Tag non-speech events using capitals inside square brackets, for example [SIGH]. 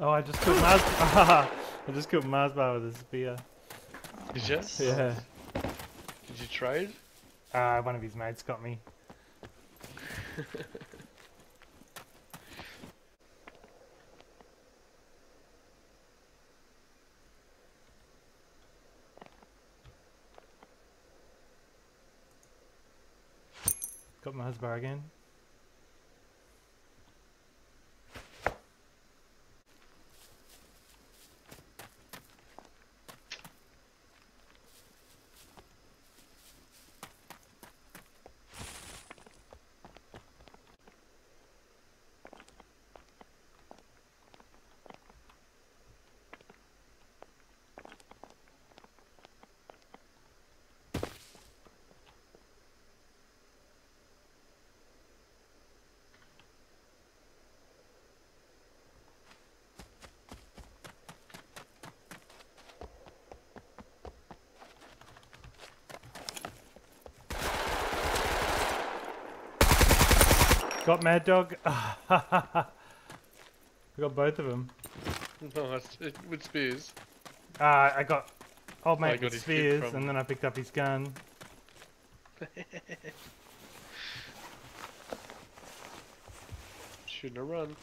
Oh, I just killed Mars. [LAUGHS] I just killed Mars with a spear. Did you? Yeah. Did you trade? Uh, one of his mates got me. [LAUGHS] got marsbar again. Got Mad Dog. [LAUGHS] I got both of them. Nice. With spears. Uh, I got old mate with spears, and then I picked up his gun. [LAUGHS] Shouldn't have run.